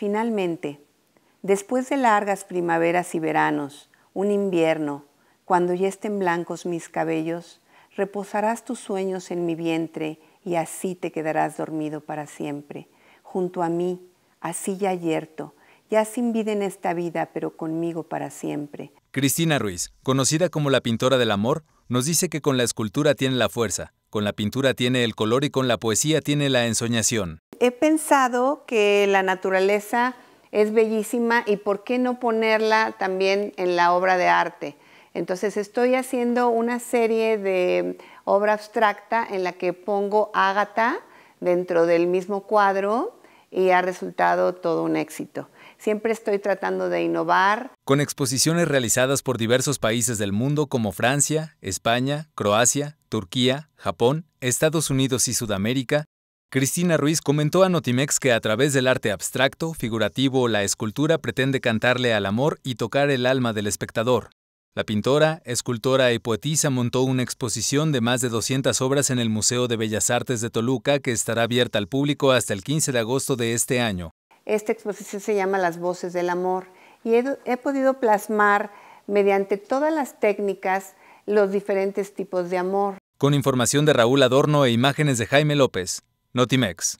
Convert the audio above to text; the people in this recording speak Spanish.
Finalmente, después de largas primaveras y veranos, un invierno, cuando ya estén blancos mis cabellos, reposarás tus sueños en mi vientre y así te quedarás dormido para siempre, junto a mí, así ya yerto, ya sin vida en esta vida, pero conmigo para siempre. Cristina Ruiz, conocida como la pintora del amor, nos dice que con la escultura tiene la fuerza, con la pintura tiene el color y con la poesía tiene la ensoñación. He pensado que la naturaleza es bellísima y por qué no ponerla también en la obra de arte. Entonces estoy haciendo una serie de obra abstracta en la que pongo Ágata dentro del mismo cuadro y ha resultado todo un éxito. Siempre estoy tratando de innovar. Con exposiciones realizadas por diversos países del mundo como Francia, España, Croacia, Turquía, Japón, Estados Unidos y Sudamérica, Cristina Ruiz comentó a Notimex que a través del arte abstracto, figurativo o la escultura pretende cantarle al amor y tocar el alma del espectador. La pintora, escultora y poetisa montó una exposición de más de 200 obras en el Museo de Bellas Artes de Toluca que estará abierta al público hasta el 15 de agosto de este año. Esta exposición se llama Las Voces del Amor y he, he podido plasmar mediante todas las técnicas los diferentes tipos de amor. Con información de Raúl Adorno e imágenes de Jaime López, Notimex.